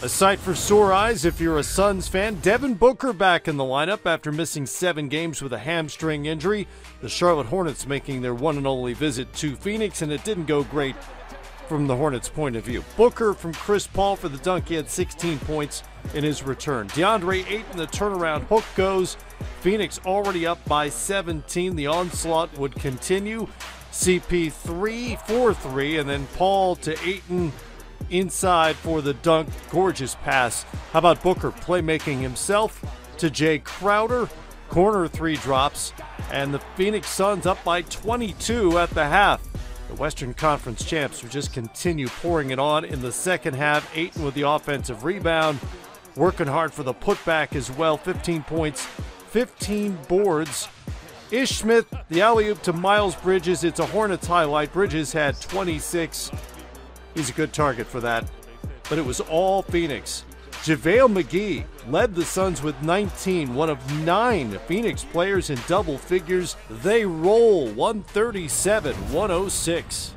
A sight for sore eyes if you're a Suns fan. Devin Booker back in the lineup after missing seven games with a hamstring injury. The Charlotte Hornets making their one and only visit to Phoenix, and it didn't go great from the Hornets' point of view. Booker from Chris Paul for the dunk. He had 16 points in his return. DeAndre Ayton, the turnaround hook goes. Phoenix already up by 17. The onslaught would continue. CP3 4 3, and then Paul to Ayton inside for the dunk. Gorgeous pass. How about Booker playmaking himself to Jae Crowder? Corner three drops, and the Phoenix Suns up by 22 at the half. The Western Conference champs will just continue pouring it on in the second half. Ayton with the offensive rebound, working hard for the putback as well. 15 points, 15 boards. Ish Smith, the alley oop to Miles Bridges. It's a Hornets highlight. Bridges had 26. He's a good target for that. But it was all Phoenix. JaVale McGee led the Suns with 19, one of nine Phoenix players in double figures. They roll 137 106.